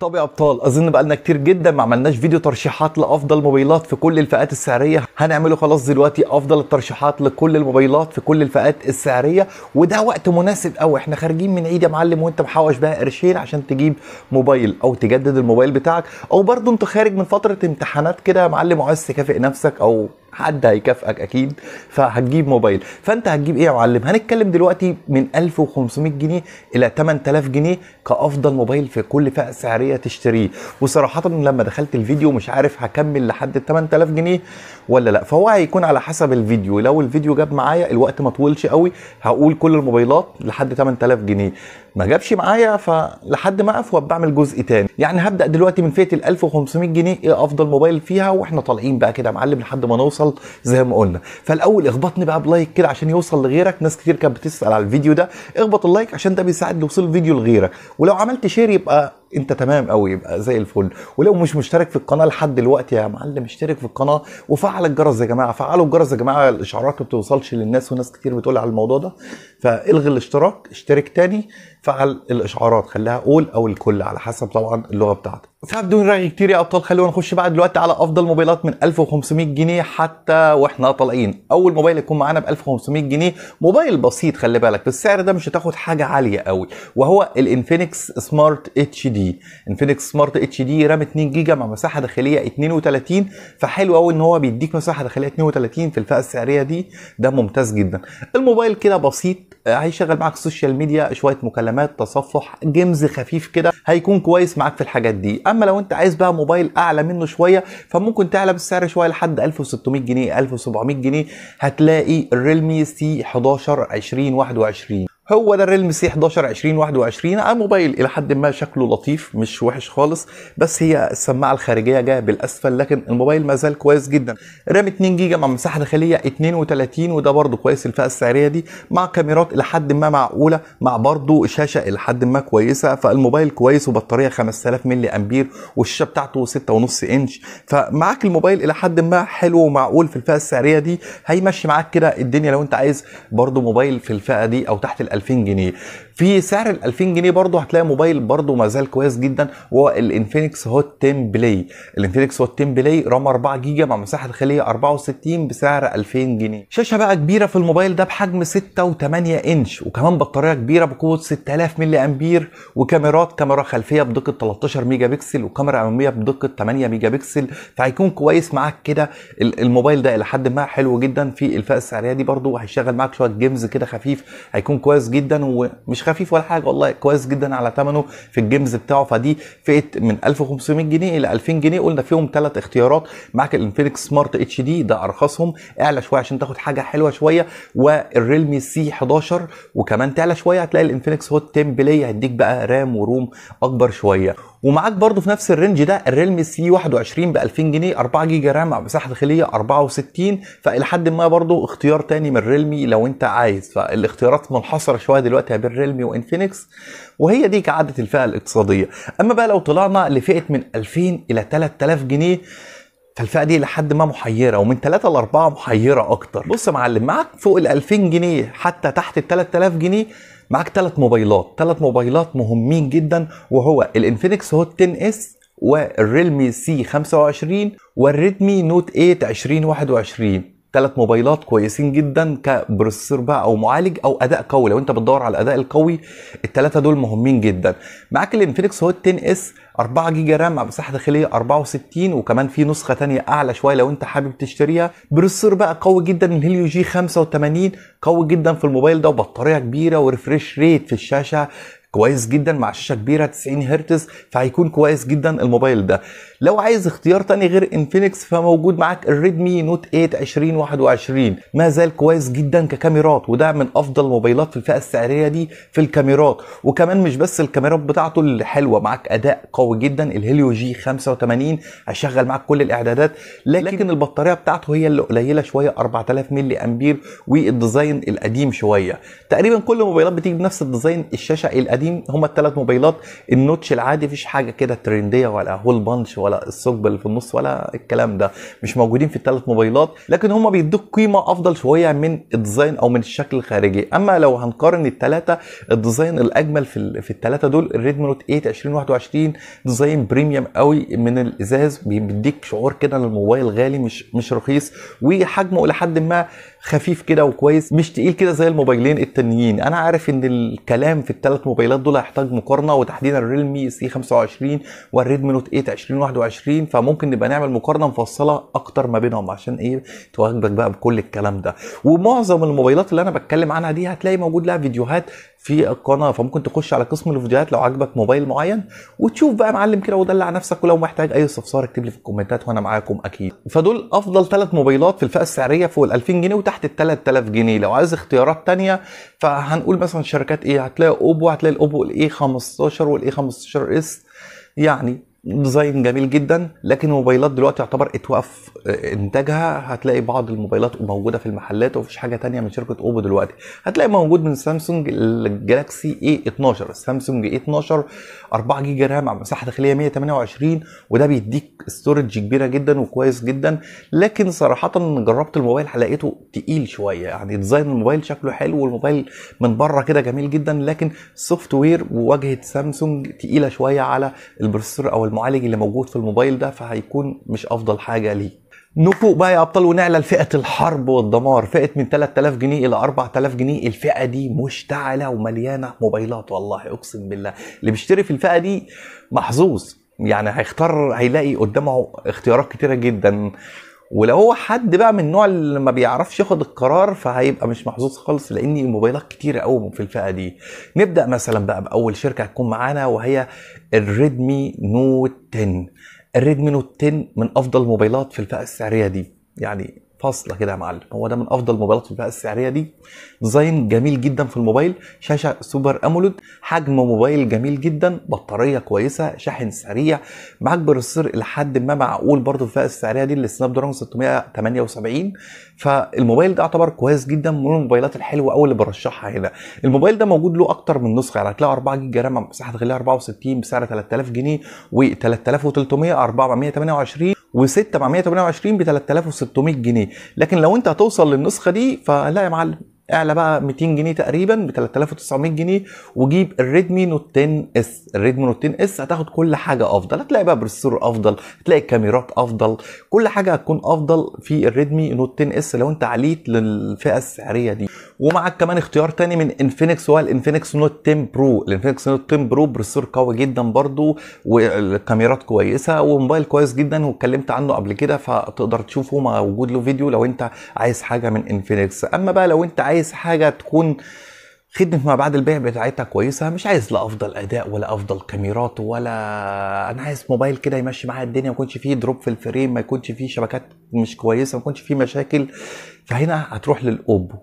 طب يا أبطال. أظن بقالنا كتير جدا ما عملناش فيديو ترشيحات لأفضل موبايلات في كل الفئات السعرية. هنعمله خلاص دلوقتي أفضل الترشيحات لكل الموبايلات في كل الفئات السعرية. وده وقت مناسب قوي إحنا خارجين من عيد يا معلم وأنت محوش بقى قرشين عشان تجيب موبايل أو تجدد الموبايل بتاعك. أو برضه أنت خارج من فترة امتحانات كده يا معلم وعايز تكافئ نفسك أو حد هيكافئك أكيد فهتجيب موبايل. فأنت هتجيب إيه يا معلم؟ هنتكلم دلوقتي من 1500 جنيه إلى 8000 جنيه كأفضل موبايل في كل فئة سعرية تشتريه. وصراحه لما دخلت الفيديو مش عارف هكمل لحد ال 8000 جنيه ولا لأ. فهو هيكون على حسب الفيديو. لو الفيديو جاب معايا الوقت ما طولش قوي هقول كل الموبايلات لحد 8000 جنيه. ما جابش معايا فلحد ما أقف بعمل جزء تاني. يعني هبدأ دلوقتي من فئة ال 1500 جنيه إيه أفضل موبايل فيها؟ وإحنا طالعين بقى كده يا معلم لحد ما نوصل زي ما قلنا. فالأول اخبطني بقى ب like كده عشان يوصل لغيرك. ناس كتير كانت بتسأل على الفيديو ده. اخبط ال like عشان ده بيساعد لوصول الفيديو لغيرك. ولو عملت share يبقى انت تمام قوي يبقى زي الفل. ولو مش مشترك في القناة لحد دلوقتي يا معلم اشترك في القناة وفعل الجرس يا جماعة. فعلوا الجرس يا جماعة الاشعارات ما بتوصلش للناس وناس كتير بتقول على الموضوع ده. فالغي الاشتراك اشترك تاني. فعل الإشعارات خليها all أو الكل على حسب طبعا اللغة بتاعتك. فبدون رغي كتير يا أبطال خلونا نخش بقى دلوقتي على أفضل موبايلات من 1500 جنيه حتى وإحنا طالعين. أول موبايل يكون معانا ب 1500 جنيه موبايل بسيط خلي بالك بالسعر ده مش هتاخد حاجة عالية قوي وهو الانفينكس سمارت اتش دي انفينكس سمارت اتش دي رام 2 جيجا مع مساحة داخلية 32 فحلو قوي إن هو بيديك مساحة داخلية 32 في الفئة السعرية دي ده ممتاز جدا. الموبايل كده بسيط هيشغل معاك ال social media شوية مكالمات تصفح games خفيف كده هيكون كويس معاك في الحاجات دي. أما لو أنت عايز بقى موبايل أعلى منه شوية فممكن تعلى بالسعر شوية لحد 1600 جنيه 1700 جنيه هتلاقي ال Realme C11 2021 هو ده ال Realme C11 2021 موبايل إلى حد ما شكله لطيف مش وحش خالص بس هي السماعة الخارجية جاية بالأسفل لكن الموبايل ما زال كويس جدا. RAM 2 جيجا مع مساحة داخلية 32 وده برده كويس الفئة السعرية دي مع كاميرات إلى حد ما معقولة مع برده شاشة إلى حد ما كويسة. فالموبايل كويس وبطارية 5000 ملي أمبير والشاشة بتاعته 6.5 إنش. فمعاك الموبايل إلى حد ما حلو ومعقول في الفئة السعرية دي هيمشي معاك كده الدنيا لو أنت عايز برده موبايل في الفئة دي أو تحت ال 2000 جنيه. في سعر ال 2000 جنيه برضه هتلاقي موبايل برضه ما زال كويس جدا وهو ال Infinix Hot 10 Play ال Infinix Hot 10 Play RAM 4 جيجا مع مساحة داخليه 64 بسعر 2000 جنيه. شاشة بقى كبيرة في الموبايل ده بحجم 6 و8 إنش وكمان بطارية كبيرة بقوة 6000 ملي أمبير وكاميرات كاميرا خلفية بدقة 13 ميجا بكسل وكاميرا أمامية بدقة 8 ميجا بكسل. فهيكون كويس معاك كده الموبايل ده إلى حد ما حلو جدا. في الفئة السعرية دي برضه هيشغل معاك شوية games كده خفيف هيكون كويس جدا ومش خفيف ولا حاجة والله كويس جدا على ثمنه في ال games بتاعه. فدي فئة من 1500 جنيه إلى 2000 جنيه. قلنا فيهم ثلاث اختيارات. معاك الانفينكس سمارت اتش دي ده أرخصهم. اعلى شوية عشان تاخد حاجة حلوة شوية. وال Realme C11 وكمان تعلى شوية هتلاقي ال Infinix Hot 10 Play هيديك بقى RAM و ROM أكبر شوية. ومعاك برضه في نفس ال range ده ال Realme C21 ب 2000 جنيه 4 جيجا RAM مع مساحة داخلية 64 فإلى حد ما برضه اختيار تاني من Realme لو أنت عايز. فالاختيارات منحصرة شوية دلوقتي بين Realme و Infinix وهي دي كعادة الفئة الاقتصادية. أما بقى لو طلعنا لفئة من 2000 إلى 3000 جنيه فالفئة دي لحد ما محيرة ومن 3 ل 4 محيرة أكتر. بص يا معلم معاك فوق ال 2000 جنيه حتى تحت ال 3000 جنيه معاك ثلاث موبايلات. ثلاث موبايلات مهمين جدا وهو ال Infinix Hot 10S وال Realme C25 وال Redmi Note 8 2021 ثلاث موبايلات كويسين جدا ك processor بقى أو معالج أو أداء قوي. لو أنت بتدور على الاداء القوي الثلاثه دول مهمين جدا. معاك ال Infinix Hot 10S 4 جيجا RAM مع مساحة داخلية 64 وكمان في نسخة تانية أعلى شوية لو أنت حابب تشتريها. processor بقى قوي جدا ال Helio G85 قوي جدا في الموبايل ده وبطارية كبيرة و refresh rate في الشاشة. كويس جدا مع شاشة كبيرة 90 هرتز فهيكون كويس جدا الموبايل ده. لو عايز اختيار تاني غير Infinix فموجود معاك ال Redmi Note 8 2021 ما زال كويس جدا ككاميرات وده من أفضل الموبايلات في الفئة السعرية دي في الكاميرات. وكمان مش بس الكاميرات بتاعته اللي حلوة معاك أداء قوي جدا. ال Helio G85 هيشغل معاك كل الإعدادات لكن البطارية بتاعته هي اللي قليلة شوية 4000 ملي أمبير وال design القديم شوية. تقريبا كل الموبايلات بتيجي بنفس ال design الشاشة القديم موجودين هما الثلاث موبايلات. ال notch العادي مفيش حاجة كده ترندية ولا hole punch ولا الثقب اللي في النص ولا الكلام ده. مش موجودين في الثلاث موبايلات لكن هما بيدوك قيمة أفضل شوية من ال design أو من الشكل الخارجي. أما لو هنقارن الثلاثه ال design الأجمل في في الثلاثه دول ال Redmi Note 8 2021 design premium قوي من الإزاز بيديك شعور كده إن الموبايل غالي مش مش رخيص وحجمه لحد ما خفيف كده وكويس مش تقيل كده زي الموبايلين التانيين. أنا عارف إن الكلام في الثلاث موبايلات دول هيحتاج مقارنة وتحديدا ال Realme C25 وال Redmi Note 8 2021 فممكن نبقى نعمل مقارنة مفصلة أكتر ما بينهم عشان إيه؟ نواجبك بقى بكل الكلام ده. ومعظم الموبايلات اللي أنا بتكلم عنها دي هتلاقي موجود لها فيديوهات في القناه فممكن تخش على قسم الفيديوهات لو عجبك موبايل معين وتشوف بقى معلم كده ودلع نفسك ولو محتاج أي استفسار اكتب لي في الكومنتات وأنا معاكم أكيد. فدول أفضل ثلاث موبايلات في الفئة السعرية فوق ال 2000 جنيه وتحت ال 3000 جنيه. لو عايز اختيارات تانية فهنقول مثلا شركات إيه؟ هتلاقي Oppo هتلاقي ال Oppo ال A15 وال A15s. يعني design جميل جدا لكن الموبايلات دلوقتي يعتبر اتوقف انتاجها. هتلاقي بعض الموبايلات موجودة في المحلات ومفيش حاجة تانية من شركة Oppo دلوقتي. هتلاقي موجود من Samsung ال Galaxy A12 Samsung A12 4 جيجا RAM على مساحة داخلية 128 وده بيديك storage كبيرة جدا وكويس جدا. لكن صراحة جربت الموبايل لقيته تقيل شوية. يعني design الموبايل شكله حلو والموبايل من بره كده جميل جدا لكن ال software وواجهة سامسونج تقيلة شوية على ال processor أو المعالج اللي موجود في الموبايل ده فهيكون مش أفضل حاجة ليه. نفوق بقى يا أبطال ونعلى لفئة الحرب والدمار. فئة من 3000 جنيه إلى 4000 جنيه. الفئة دي مشتعلة ومليانة موبايلات والله أقسم بالله. اللي بيشتري في الفئة دي محظوظ. يعني هيختار هيلاقي قدامه اختيارات كتيرة جدا. ولو هو حد بقى من النوع اللي ما بيعرفش ياخد القرار فهيبقى مش محظوظ خالص لأن الموبايلات كتيره قوي في الفئة دي. نبدأ مثلا بقى بأول شركة هتكون معانا وهي الريدمي نوت 10 ال Redmi Note 10 من أفضل الموبايلات في الفئة السعرية دي. يعني فاصلة كده يا معلم. هو ده من أفضل الموبايلات في الفئه السعرية دي. design جميل جدا في الموبايل. شاشة Super AMOLED حجم موبايل جميل جدا. بطارية كويسة. شاحن سريع. معاك processor إلى حد ما معقول برضه في الفئه السعرية دي ال Snapdragon 678 فالموبايل ده يعتبر كويس جدا. من الموبايلات الحلوة قوي اللي برشحها هنا. الموبايل ده موجود له أكتر من نسخة. يعني هتلاقي 4 جيجا RAM. مساحه داخليه 64 بسعر 3000 جنيه و 3300 428 و6 مع 128 ب 3600 جنيه. لكن لو انت هتوصل للنسخة دي فلا يا معلم اعلى بقى 200 جنيه تقريبا ب 3900 جنيه وجيب ال Redmi Note 10S. ال Redmi Note 10S هتاخد كل حاجة أفضل. هتلاقي بقى processor أفضل هتلاقي كاميرات أفضل كل حاجة هتكون أفضل في ال Redmi Note 10S لو انت عليت للفئة السعرية دي. ومعاك كمان اختيار تاني من Infinix وهو ال Infinix Note 10 Pro. ال Infinix Note 10 Pro processor قوي جدا برضو والكاميرات كويسة وموبايل كويس جدا واتكلمت عنه قبل كده فتقدر تشوفه موجود له فيديو لو أنت عايز حاجة من Infinix أما بقى لو أنت عايز حاجة تكون خدمة ما بعد البيع بتاعتها كويسة مش عايز لا أفضل أداء ولا أفضل كاميرات ولا أنا عايز موبايل كده يمشي معايا الدنيا ما يكونش فيه drop في ال frame ما يكونش فيه شبكات مش كويسة ما يكونش فيه مشاكل. فهنا هتروح لل Oppo.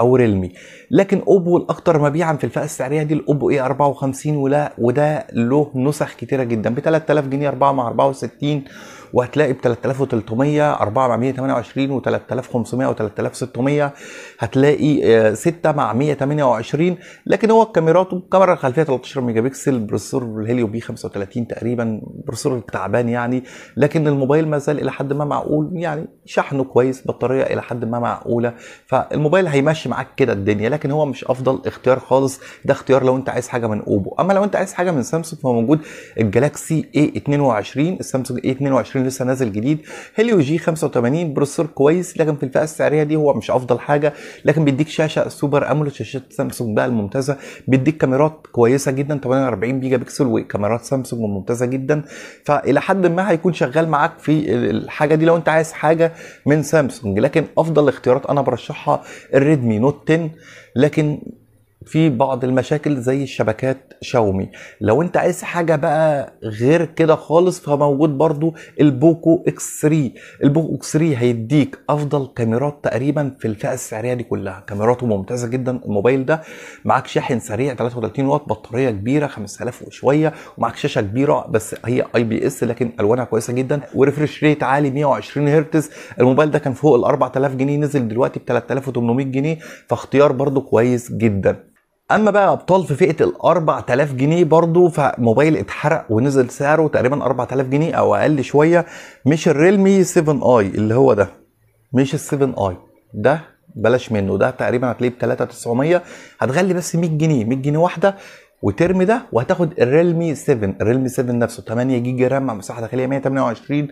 أو Realme لكن Oppo الاكثر مبيعا في الفئة السعرية دي ال Oppo A54 ولا وده له نسخ كتيرة جدا ب 3000 جنيه 4 مع 64 وهتلاقي ب 3300 428 و 3500 و 3600 هتلاقي آه، 6 مع 128 لكن هو كاميراته الكاميرا الخلفيه 13 megapixel processor ال Helio P35 تقريبا processor تعبان يعني. لكن الموبايل ما زال إلى حد ما معقول يعني شحنه كويس بطارية إلى حد ما معقولة. فالموبايل هيمشي معاك كده الدنيا لكن هو مش أفضل اختيار خالص. ده اختيار لو أنت عايز حاجة من Oppo. أما لو أنت عايز حاجة من سامسونج فهو موجود ال Galaxy A22 ال Samsung A22 لسه نازل جديد. Helio G85 processor كويس لكن في الفئة السعرية دي هو مش أفضل حاجة لكن بيديك شاشة Super AMOLED شاشات سامسونج بقى الممتازة. بيديك كاميرات كويسة جدا 48 gigapixel وكاميرات سامسونج ممتازة جدا. فإلى حد ما هيكون شغال معاك في الحاجة دي لو أنت عايز حاجة من سامسونج. لكن أفضل اختيارات أنا برشحها ال Redmi Note 10 لكن في بعض المشاكل زي الشبكات شاومي. لو انت عايز حاجة بقى غير كده خالص فموجود برضو ال Poco X3 ال Poco X3 هيديك أفضل كاميرات تقريبا في الفئة السعرية دي كلها. كاميراته ممتازة جدا الموبايل ده معاك شاحن سريع 33 واط بطارية كبيرة 5000 وشوية ومعاك شاشة كبيرة بس هي IPS لكن ألوانها كويسة جدا. و refresh rate عالي 120 هرتز. الموبايل ده كان فوق ال 4000 جنيه نزل دلوقتي ب 3800 جنيه فاختيار برضو كويس جدا. أما بقى أبطال في فئة ال 4000 جنيه برضو فموبايل اتحرق ونزل سعره تقريبا 4000 جنيه أو أقل شوية مش ال Realme 7i اللي هو ده مش ال 7i. ده بلاش منه ده تقريبا هتلاقيه ب 3900 هتغلي بس 100 جنيه 100 جنيه واحدة. وترمي ده وهتاخد ال Realme 7 ال Realme 7 نفسه 8 جيجا RAM مع مساحة داخلية 128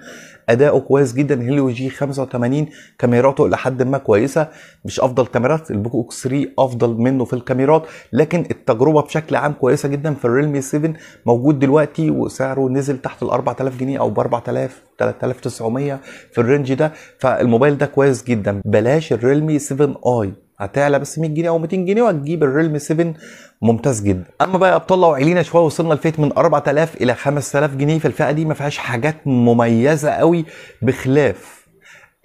اداؤه كويس جدا. Helio G85 كاميراته لحد ما كويسة. مش أفضل كاميرات ال Poco X3 أفضل منه في الكاميرات لكن التجربة بشكل عام كويسة جدا. في ال Realme 7 موجود دلوقتي وسعره نزل تحت ال 4000 جنيه أو ب 4000 3900 في ال range ده. فالموبايل ده كويس جدا. بلاش ال Realme 7i. هتعلى بس 100 جنيه أو 200 جنيه وهتجيب ال Realme 7 ممتاز جدا. أما بقى أبطال لو علينا شوية وصلنا لفئة من 4000 إلى 5000 جنيه فالفئه دي ما فيهاش حاجات مميزة قوي بخلاف.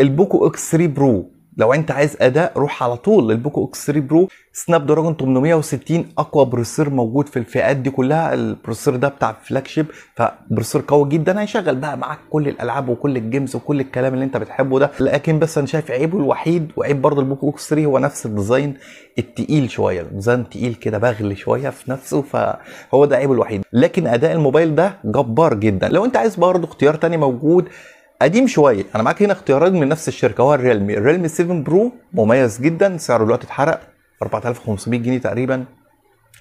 ال Poco X3 Pro لو انت عايز أداء روح على طول لل Poco X3 Pro. Snapdragon 860 أقوى processor موجود في الفئات دي كلها. ال processor ده بتاع flagship ف processor قوي جدا. هيشغل بقى معاك كل الألعاب وكل ال games وكل الكلام اللي انت بتحبه ده. لكن بس أنا شايف عيبه الوحيد وعيب برضه ال Poco X3 هو نفس ال design التقيل شوية. ال design تقيل كده بغل شوية في نفسه فهو ده عيبه الوحيد. لكن أداء الموبايل ده جبار جدا. لو انت عايز برضه اختيار تاني موجود قديم شوية. أنا معاك هنا اختيارين من نفس الشركة هو ال Realme. ال Realme 7 Pro مميز جدا سعره دلوقتي اتحرق 4500 جنيه تقريبا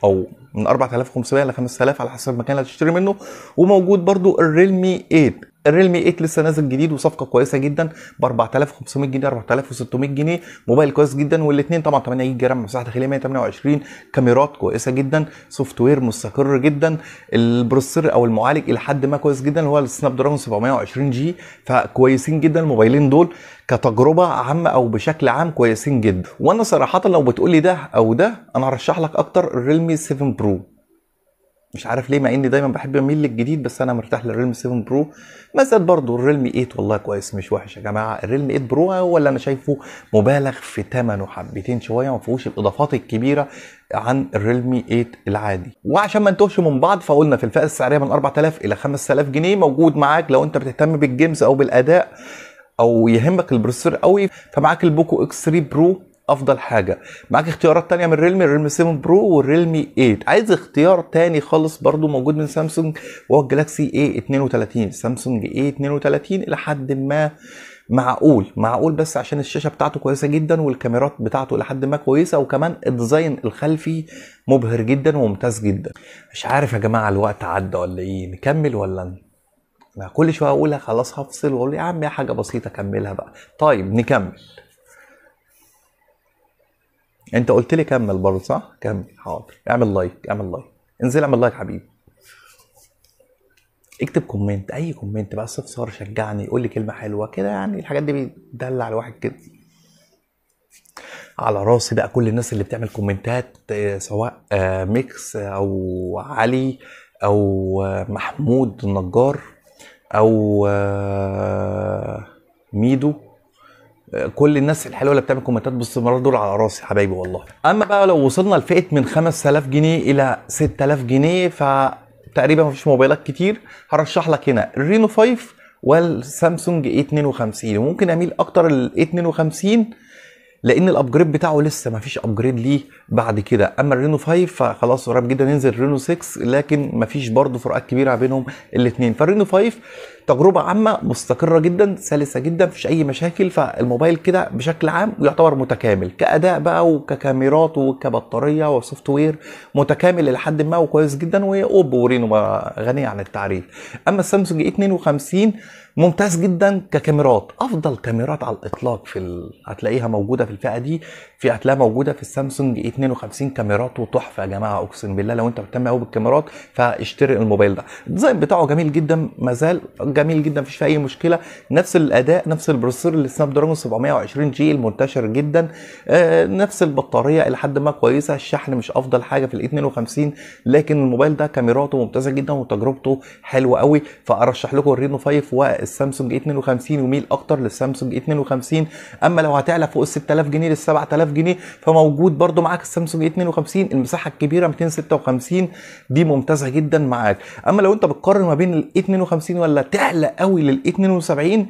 أو من 4500 ل 5000 على حسب المكان اللي هتشتري منه. وموجود برضو ال Realme 8 ال Realme 8 لسه نازل جديد وصفقة كويسة جدا ب 4500 جنيه 4600 جنيه موبايل كويس جدا والاثنين طبعا 8 جيجا RAM مساحة داخليه 128 كاميرات كويسة جدا software مستقر جدا ال processor أو المعالج إلى حد ما كويس جدا هو ال Snapdragon 720G فكويسين جدا الموبايلين دول كتجربة عامة أو بشكل عام كويسين جدا. وأنا صراحة لو بتقول لي ده أو ده أنا هرشح لك أكتر ال Realme 7 Pro. مش عارف ليه مع إني دايما بحب أميل للجديد بس أنا مرتاح لل Realme 7 Pro. ما زال برضه ال Realme 8 والله كويس مش وحش يا جماعة. ال Realme 8 Pro ولا أنا شايفه مبالغ في ثمنه حبتين شوية ما فيهوش الإضافات الكبيرة عن ال Realme 8 العادي. وعشان ما نتوهش من بعض فقلنا في الفئة السعرية من 4000 إلى 5000 جنيه موجود معاك. لو أنت بتهتم بال games أو بالأداء أو يهمك ال processor قوي فمعاك ال Poco X3 Pro أفضل حاجة. معاك اختيارات تانية من Realme ال Realme 7 Pro وال Realme 8 عايز اختيار تاني خالص برضو موجود من سامسونج وهو ال Galaxy A32 Samsung A32 إلى حد ما معقول. معقول بس عشان الشاشة بتاعته كويسة جدا والكاميرات بتاعته لحد ما كويسة وكمان ال design الخلفي مبهر جدا وممتاز جدا. مش عارف يا جماعة الوقت عدى ولا إيه؟ نكمل ولا أنا كل شوية أقولها خلاص هفصل وأقول يا عم يا حاجة بسيطة كملها بقى. طيب نكمل. انت قلت لي كمل برضه صح؟ كمل. حاضر. اعمل like اعمل like. انزل اعمل like حبيبي. اكتب comment اي comment بقى استفسار شجعني قول لي كلمة حلوة كده يعني الحاجات دي بتدلع الواحد كده. على راسي بقى كل الناس اللي بتعمل كومنتات سواء ميكس أو علي أو محمود النجار أو ميدو. كل الناس الحلوة اللي بتعمل كومنتات باستمرار دول على راسي حبايبي والله. أما بقى لو وصلنا لفئة من 5000 جنيه إلى 6000 جنيه فتقريبا مفيش موبايلات كتير هرشح لك هنا ال Reno 5 والسامسونج A 52 وممكن أميل أكتر لل 52 لأن ال upgrade بتاعه لسه ما فيش upgrade ليه بعد كده. أما ال Reno 5 فخلاص قريب جدا ينزل ال Reno 6 لكن ما فيش برضه فروقات كبيرة بينهم الاثنين فال Reno 5 تجربة عامة مستقرة جدا سلسة جدا مفيش أي مشاكل. فالموبايل كده بشكل عام يعتبر متكامل كأداء بقى وككاميرات وكبطارية و software متكامل لحد ما وكويس جدا و Oppo و Reno غنية عن التعريف أما السامسونج A 52 ممتاز جدا ككاميرات. أفضل كاميرات على الإطلاق في ال... هتلاقيها موجودة في الفئة دي. في هتلاقيها موجودة في السامسونج A 52 كاميراته تحفه يا جماعة أقسم بالله لو أنت مهتم قوي بالكاميرات فاشتري الموبايل ده. ال design بتاعه جميل جدا ما زال جميل جدا مفيش فيه أي مشكلة. نفس الأداء نفس ال processor ال Snapdragon 720 G المنتشر جدا. آه نفس البطارية إلى حد ما كويسة الشحن مش أفضل حاجة في ال A 52 لكن الموبايل ده كاميراته ممتازة جدا وتجربته حلوة قوي فأرشح لكم ال Reno 5 والسامسونج A 52 وأميل أكتر للسامسونج A 52 أما لو هتعلى فوق ال 6000 جنيه لل 7000 جنيه فموجود برده معاك السامسونج A 52 المساحة الكبيرة 256 دي ممتازة جدا معاك. أما لو أنت بتقارن ما بين ال A 52 ولا تعلى قوي لل A 72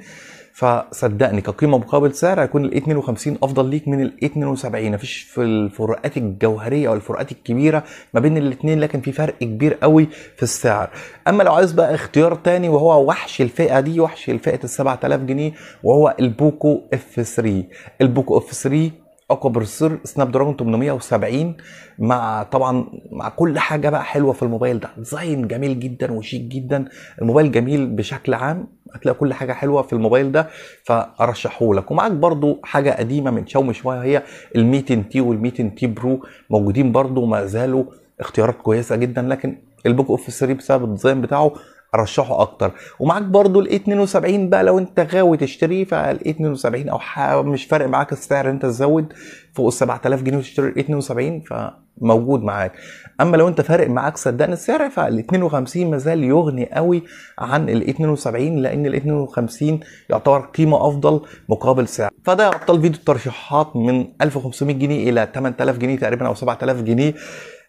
فصدقني كقيمة مقابل سعر هيكون ال 52 أفضل ليك من ال 72 مفيش في الفروقات الجوهرية أو الفروقات الكبيرة ما بين الاثنين لكن في فرق كبير قوي في السعر. أما لو عايز بقى اختيار تاني وهو وحش الفئة دي وحش الفئة ال 7000 جنيه وهو ال Poco F 3 ال Poco F 3 أقوى processor Snapdragon 870 مع طبعا مع كل حاجة بقى حلوة في الموبايل ده. design جميل جدا وشيك جدا. الموبايل جميل بشكل عام. هتلاقي كل حاجة حلوة في الموبايل ده. فأرشحه لك. ومعاك برضو حاجة قديمة من شاومي شوية. هي ال 200 T وال 200 T Pro موجودين برضو. ما زالوا اختيارات كويسة جدا. لكن ال Poco F 3 بسبب ال design بتاعه أرشحه أكتر. ومعاك برضو ال 72 بقى لو أنت غاوي تشتريه فال 72 أو مش فارق معاك السعر أنت تزود فوق ال 7000 جنيه وتشتري ال 72 فموجود معاك. أما لو أنت فارق معاك صدقني السعر فال 52 مازال يغني قوي عن ال 72 لأن ال 52 يعتبر قيمة أفضل مقابل سعر. فده يا ابطال فيديو الترشيحات من 1500 جنيه إلى 8000 جنيه تقريبا أو 7000 جنيه.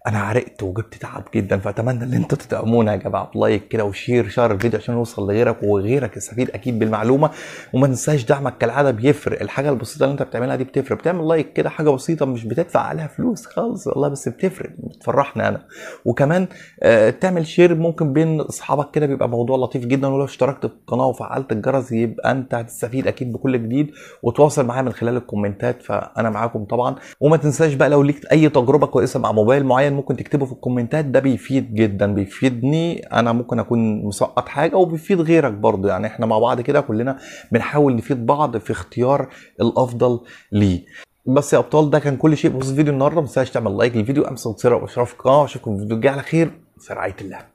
أنا عرقت وجبت تعب جدا فأتمنى إن أنتوا تدعمونا يا جماعة. ب like كده و share share الفيديو عشان يوصل لغيرك وغيرك يستفيد أكيد بالمعلومة. وما تنساش دعمك كالعادة بيفرق. الحاجة البسيطة اللي أنت بتعملها دي بتفرق. بتعمل like كده حاجة بسيطة مش بتدفع عليها فلوس خالص والله بس بتفرق. بتفرحني أنا. وكمان آه تعمل share ممكن بين أصحابك كده بيبقى موضوع لطيف جدا. ولو اشتركت في القناة وفعلت الجرس يبقى أنت هتستفيد أكيد بكل جديد. وتواصل معايا من خلال الكومنتات فأنا معاكم طبعا. وما تنساش بقى لو ليك أي تجربة كويسة مع موبايل معين ممكن تكتبه في الكومنتات ده بيفيد جدا بيفيدني. أنا ممكن أكون مسقط حاجة وبيفيد غيرك برضه يعني إحنا مع بعض كده كلنا بنحاول نفيد بعض في اختيار الأفضل ليه. بس يا أبطال ده كان كل شيء بخصوص الفيديو النهارده. ما تنساش تعمل لايك للفيديو أمسك وتصير وإشراف. القناه واشوفكم في الفيديو الجاي على خير. في رعاية الله.